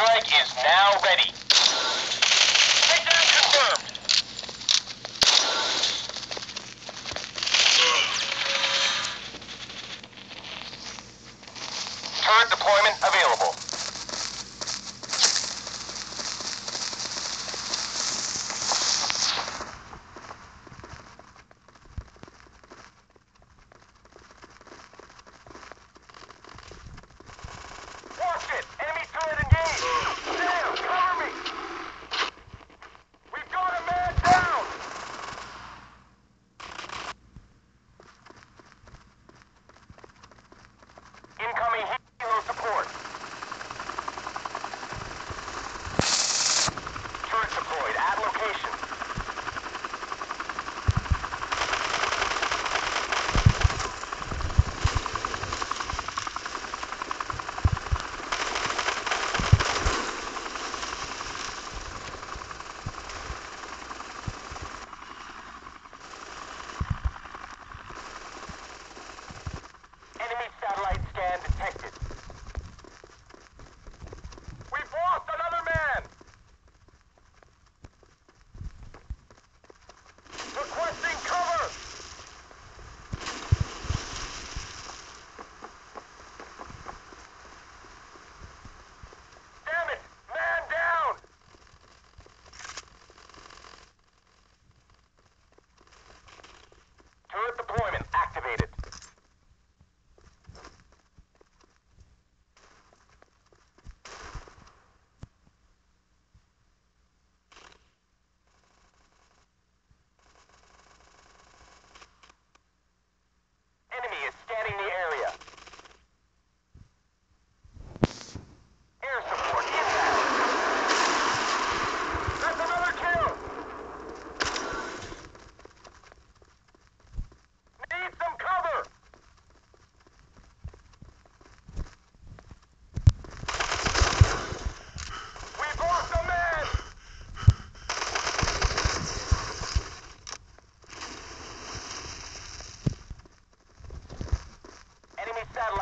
strike is now ready. Takedown confirmed. Turret deployment available.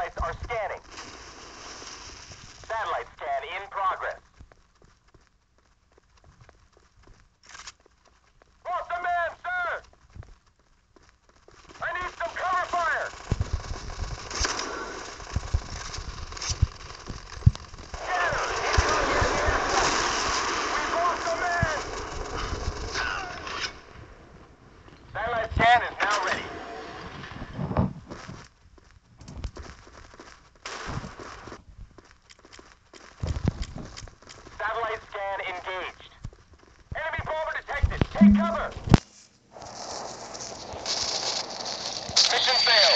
Satellites are scanning. Satellite scan in progress. Take cover! Mission failed.